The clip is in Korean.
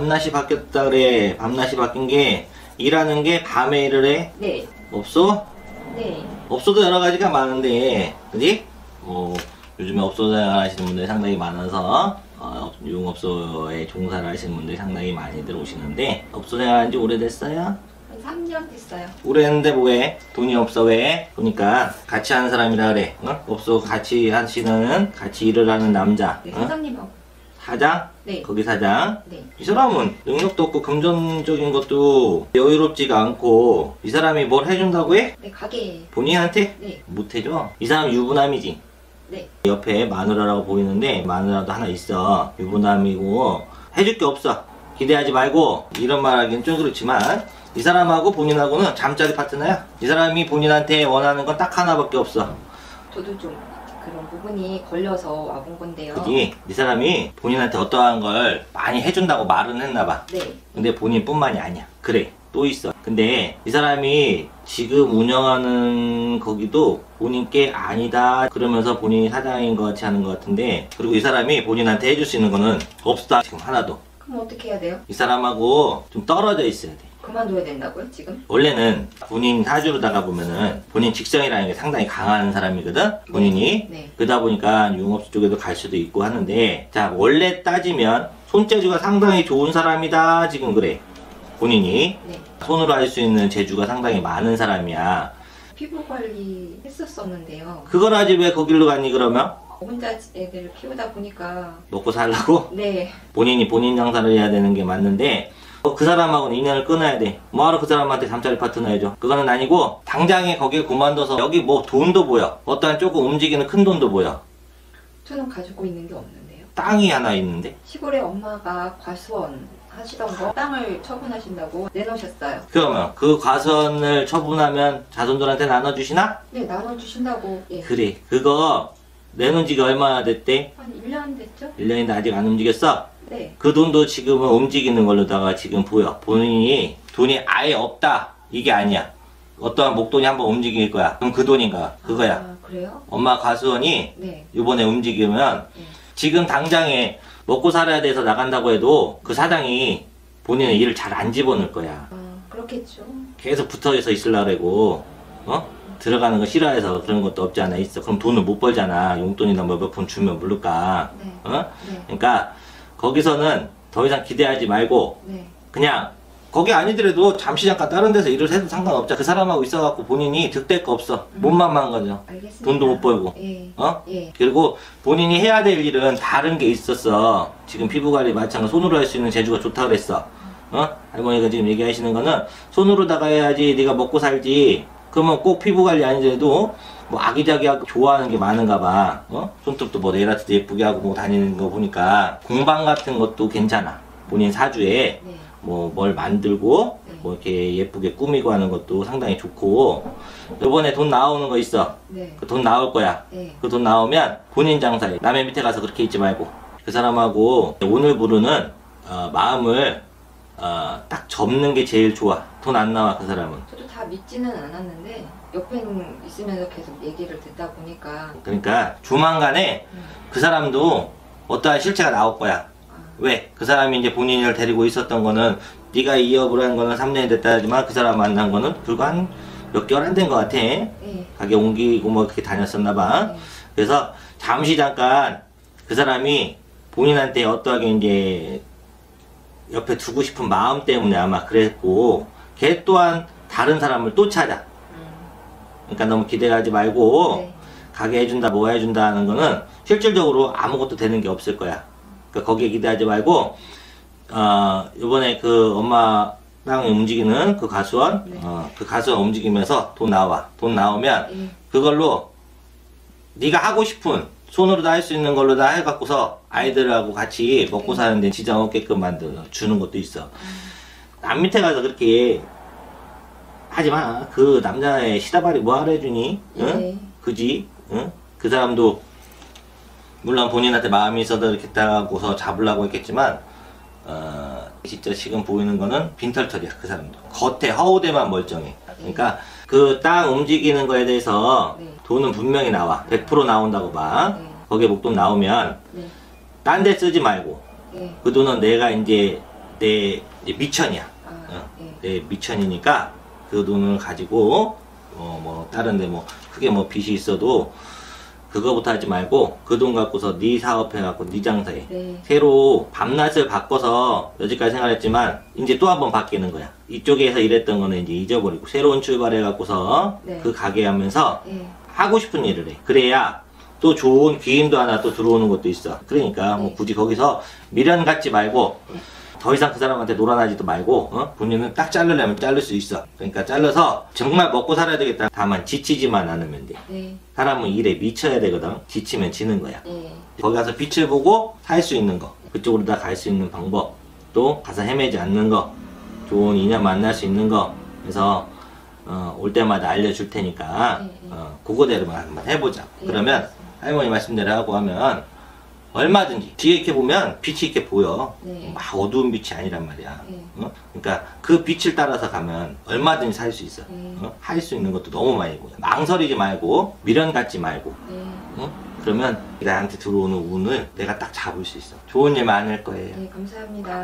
밤낮이 바뀌었다 그래. 밤낮이 바뀐 게 일하는 게 밤에 일을 해? 네. 없어? 네. 업소도 여러 가지가 많은데, 그지? 뭐, 요즘에 업소 생활 하시는 분들이 상당히 많아서, 어, 유흥업소에 종사를 하시는 분들이 상당히 많이 들어오시는데, 업소 생활 한 지 오래됐어요? 한 3년 됐어요. 오래했는데 뭐해? 돈이 없어 왜? 보니까 같이 하는 사람이라 그래. 어? 업소 같이 하시는, 같이 일을 하는 남자. 네, 어? 사장님하고. 사장? 네. 거기 사장? 네. 이 사람은 능력도 없고 금전적인 것도 여유롭지가 않고 이 사람이 뭘 해준다고 해? 네, 가게. 본인한테? 네. 못 해줘. 이 사람 유부남이지. 네. 옆에 마누라라고 보이는데 마누라도 하나 있어. 유부남이고 해줄 게 없어. 기대하지 말고 이런 말 하기는 좀 그렇지만 이 사람하고 본인하고는 잠자리 파트너야. 이 사람이 본인한테 원하는 건 딱 하나밖에 없어. 저도 좀 그런 부분이 걸려서 와본 건데요. 그지? 이 사람이 본인한테 어떠한 걸 많이 해준다고 말은 했나 봐. 네. 근데 본인뿐만이 아니야. 그래. 또 있어. 근데 이 사람이 지금 운영하는 거기도 본인 게 아니다. 그러면서 본인이 사장인 것 같이 하는 것 같은데 그리고 이 사람이 본인한테 해줄 수 있는 거는 없다. 지금 하나도. 그럼 어떻게 해야 돼요? 이 사람하고 좀 떨어져 있어야 돼. 그만둬야 된다고요, 지금? 원래는 본인 사주로다가 보면은 본인 직성이라는 게 상당히 강한 사람이거든. 본인이. 네. 그러다 보니까 융업소 쪽에도 갈 수도 있고 하는데 자 원래 따지면 손재주가 상당히 좋은 사람이다 지금 그래 본인이 네. 손으로 할 수 있는 재주가 상당히 많은 사람이야 피부 관리 했었었는데요. 그걸 하지 왜 거길로 갔니 그러면 혼자 애들 키우다 보니까 먹고 살라고 네. 본인이 본인 장사를 해야 되는 게 맞는데 어, 그 사람하고는 인연을 끊어야 돼 뭐하러 그 사람한테 잠자리 파트너 해줘 그거는 아니고 당장에 거길 그만둬서 여기 뭐 돈도 보여 어떠한 조금 움직이는 큰 돈도 보여 저는 가지고 있는 게 없는데요. 땅이 하나 있는데 시골에 엄마가 과수원 하시던 거 땅을 처분하신다고 내놓으셨어요. 그러면 그 과선을 처분하면 자손들한테 나눠주시나? 네, 나눠주신다고. 예. 그래 그거 내놓은 지가 얼마나 됐대? 한 1년 됐죠? 1년인데 아직 안 움직였어? 네. 그 돈도 지금은 움직이는 걸로다가 지금 보여 본인이 돈이 아예 없다 이게 아니야 어떠한 목돈이 한번 움직일 거야 그럼 그 돈인가 그거야 아, 그래요? 엄마 과수원이 네. 이번에 움직이면 네. 지금 당장에 먹고 살아야 돼서 나간다고 해도 그 사장이 본인의 일을 잘 안 집어넣을 거야 아, 그렇겠죠. 계속 붙어서 있으려고 어? 들어가는 거 싫어해서 그런 것도 없지 않아 있어. 그럼 돈을 못 벌잖아. 용돈이나 뭐 몇 푼 주면 모를까. 네. 어? 네. 그러니까 거기서는 더 이상 기대하지 말고 네. 그냥 거기 아니더라도 잠시 잠깐 다른 데서 일을 해도 상관없자. 그 사람하고 있어갖고 본인이 득될 거 없어. 몸만 만 거죠. 알겠습니다. 돈도 못 벌고. 예. 어? 예. 그리고 본인이 해야 될 일은 다른 게 있었어. 지금 피부 관리 마찬가지 손으로 할 수 있는 재주가 좋다 그랬어. 어? 할머니가 지금 얘기하시는 거는 손으로다가 해야지 네가 먹고 살지. 그러면 꼭 피부 관리 아니더라도 뭐 아기자기하고 좋아하는 게 많은가 봐. 어? 손톱도 뭐 네일 아트도 예쁘게 하고 뭐 다니는 거 보니까 공방 같은 것도 괜찮아. 본인 사주에 네. 뭐뭘 만들고 네. 뭐 이렇게 예쁘게 꾸미고 하는 것도 상당히 좋고 요번에 돈 나오는 거 있어. 네. 그 돈 나올 거야. 네. 그 돈 나오면 본인 장사에 남의 밑에 가서 그렇게 있지 말고 그 사람하고 오늘 부르는 어, 마음을 어, 딱 접는 게 제일 좋아. 돈 안 나와 그 사람은. 저도 다 믿지는 않았는데 옆에 있으면서 계속 얘기를 듣다 보니까 그러니까 조만간에 음. 그 사람도 어떠한 실체가 나올 거야. 아, 왜? 그 사람이 이제 본인을 데리고 있었던 거는 네가 이 업을 한 거는 3년이 됐다 하지만 그 사람 만난 거는 불과 한 몇 개월 안 된 것 같아. 예. 가게 옮기고 뭐 그렇게 다녔었나 봐. 네. 그래서 잠시 잠깐 그 사람이 본인한테 어떠하게 이제 옆에 두고 싶은 마음 때문에 아마 그랬고 걔 또한 다른 사람을 또 찾아. 음. 그러니까 너무 기대하지 말고 네. 가게 해준다 뭐 해준다 하는 거는 실질적으로 아무것도 되는 게 없을 거야. 그러니까 거기에 기대하지 말고 어 이번에 그 엄마 땅 움직이는 그 가수원 네. 어, 그 가수원 움직이면서 돈 나와 돈 나오면 예. 그걸로 네가 하고 싶은 손으로 다 할 수 있는 걸로 다 해갖고서 아이들하고 같이 먹고 사는데 지장 없게끔 만들어 주는 것도 있어. 남 밑에 가서 그렇게 하지 마. 그 남자의 시다발이 뭐하러 해주니? 응? 예. 그지? 응? 그 사람도 물론 본인한테 마음이 있어서 이렇게 따고서 잡으려고 했겠지만 어, 진짜 지금 보이는 거는 빈털털이야 그 사람도 겉에 허우대만 멀쩡해 그러니까 그 땅 움직이는 거에 대해서 네. 돈은 분명히 나와 100% 나온다고 봐 네. 거기에 목돈 나오면 네. 딴 데 쓰지 말고 예. 그 돈은 내가 이제 내 이제 미천이야. 아, 어. 예. 내 미천이니까 그 돈을 가지고 어 뭐 다른 데 뭐 크게 뭐 빚이 있어도 그거부터 하지 말고 그 돈 갖고서 네 사업 해갖고 네 장사해. 네. 새로 밤낮을 바꿔서 여지까지 생활했지만 이제 또 한 번 바뀌는 거야. 이쪽에서 일했던 거는 이제 잊어버리고 새로운 출발해 갖고서 네. 그 가게 하면서 예. 하고 싶은 일을 해. 그래야 또 좋은 기임도 하나 또 들어오는 것도 있어. 그러니까 뭐 네. 굳이 거기서 미련 갖지 말고 네. 더 이상 그 사람한테 놀아나지도 말고 어? 본인은 딱 자르려면 자를 수 있어. 그러니까 잘라서 정말 먹고 살아야 되겠다. 다만 지치지만 않으면 돼. 네. 사람은 일에 미쳐야 되거든. 지치면 지는 거야. 예. 거기 가서 빛을 보고 살 수 있는 거 그쪽으로 다 갈 수 있는 방법 또 가서 헤매지 않는 거 좋은 인연 만날 수 있는 거 그래서 어, 올 때마다 알려줄 테니까 네, 네. 어, 그거대로만 한번 해보자 네, 그러면. 할머니 말씀대로 하고 하면 얼마든지 뒤에 이렇게 보면 빛이 이렇게 보여 네. 막 어두운 빛이 아니란 말이야 네. 어? 그러니까 그 빛을 따라서 가면 얼마든지 살 수 있어 네. 어? 할수 있는 것도 너무 많이 보여 망설이지 말고 미련 갖지 말고 네. 응? 그러면 나한테 들어오는 운을 내가 딱 잡을 수 있어. 좋은 일 많을 거예요. 네, 감사합니다.